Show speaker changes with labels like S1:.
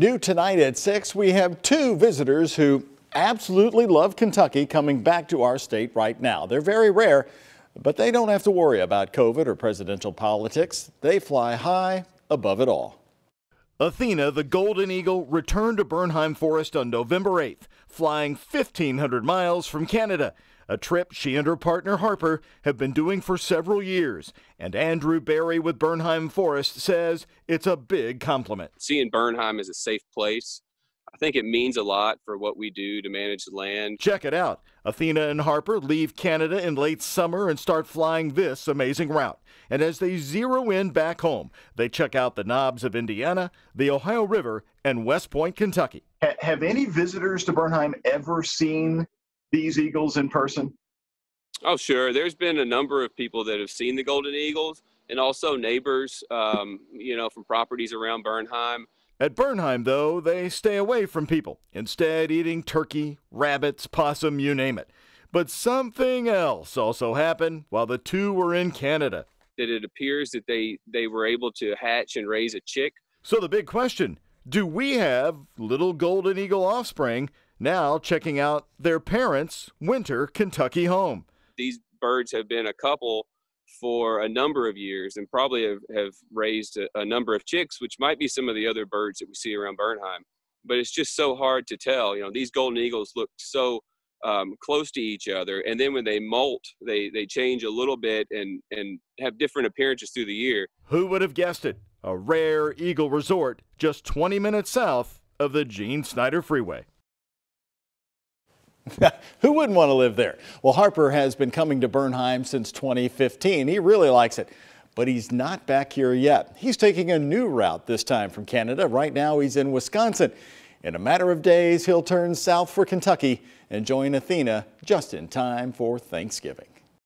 S1: New tonight at 6, we have two visitors who absolutely love Kentucky coming back to our state right now. They're very rare, but they don't have to worry about COVID or presidential politics. They fly high above it all.
S2: Athena, the Golden Eagle, returned to Bernheim Forest on November 8th, flying 1,500 miles from Canada a trip she and her partner Harper have been doing for several years. And Andrew Berry with Bernheim Forest says it's a big compliment.
S3: Seeing Bernheim as a safe place, I think it means a lot for what we do to manage the land.
S2: Check it out. Athena and Harper leave Canada in late summer and start flying this amazing route. And as they zero in back home, they check out the knobs of Indiana, the Ohio River, and West Point, Kentucky.
S4: Have any visitors to Bernheim ever seen these eagles in person?
S3: Oh, sure. There's been a number of people that have seen the golden eagles and also neighbors, um, you know, from properties around Bernheim.
S2: At Bernheim, though, they stay away from people, instead, eating turkey, rabbits, possum, you name it. But something else also happened while the two were in Canada.
S3: That it appears that they, they were able to hatch and raise a chick.
S2: So the big question do we have little golden eagle offspring now checking out their parents' winter Kentucky home.
S3: These birds have been a couple for a number of years and probably have, have raised a, a, number of chicks, which might be some of the other birds that we see around Bernheim. But it's just so hard to tell. You know, these golden eagles look so um, close to each other, and then when they molt, they they change a little bit and and have different appearances through the year.
S2: Who would have guessed it? A rare eagle resort just 20 minutes south of the Gene Snyder Freeway.
S1: Who wouldn't want to live there? Well, Harper has been coming to Bernheim since 2015. He really likes it, but he's not back here yet. He's taking a new route this time from Canada. Right now, he's in Wisconsin. In a matter of days, he'll turn south for Kentucky and join Athena just in time for Thanksgiving.